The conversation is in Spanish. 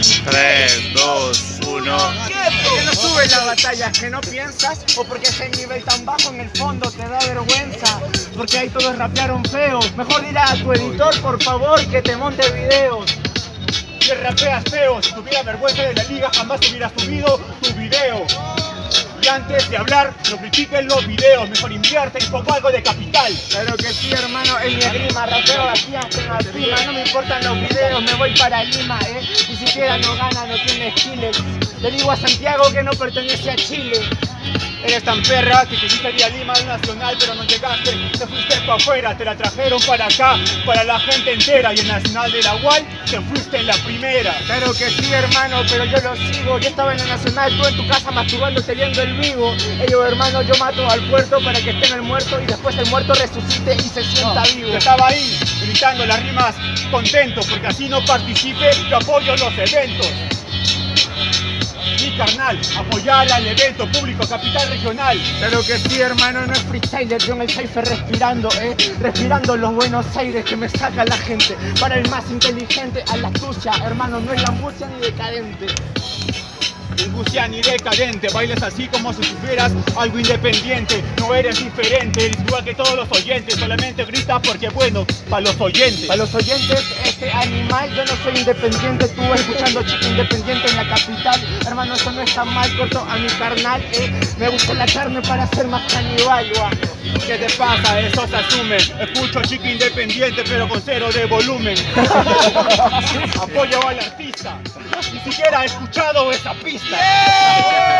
3, 2, 1. Que no subes la batalla, que no piensas o porque ese nivel tan bajo en el fondo te da vergüenza. Porque ahí todos rapearon feo. Mejor dirá a tu editor, por favor, que te monte videos. Que rapeas feo, si tuviera vergüenza de la liga jamás hubiera subido tu video. Y antes de hablar, no critiquen los videos, mejor invierte y pongo algo de capital. Claro que sí, hermano, es mi grima, rapeo aquí no me importan los videos, me voy para Lima, eh. Ni siquiera no gana, no tiene skills. Le digo a Santiago que no pertenece a Chile. Eres tan perra que quisiste ir a Lima al Nacional, pero no llegaste. Te fuiste para afuera, te la trajeron para acá, para la gente entera. Y el Nacional de la UAI, te fuiste en la primera. Claro que sí, hermano, pero yo lo sigo. Yo estaba en el Nacional, tú en tu casa masturbándote viendo el vivo. Ellos, hermano, yo mato al puerto para que esté en el muerto y después el muerto resucite y se sienta vivo. Yo estaba ahí, gritando las rimas contento, porque así no participe, yo apoyo los eventos. Carnal, apoyar al evento público capital regional. Claro que sí, hermano, no es freestyler, yo en el cipher respirando, eh, respirando los buenos aires que me saca la gente. Para el más inteligente, a la astucia, hermano, no es la angustia ni decadente. Angustia ni decadente, bailes así como si fueras algo independiente. No eres diferente, eres igual que todos los oyentes. Solamente gritas porque bueno, para los oyentes. Para los oyentes, este animal, yo no soy independiente. Tú escuchando chico independiente en la capital. Hermano, eso no está mal, corto a mi carnal. Eh. Me gusta la carne para ser más caníbal. ¿Qué te pasa? Eso se asume. Escucho chico independiente, pero con cero de volumen. Apoyo al artista. Siquiera he escuchado esa pista.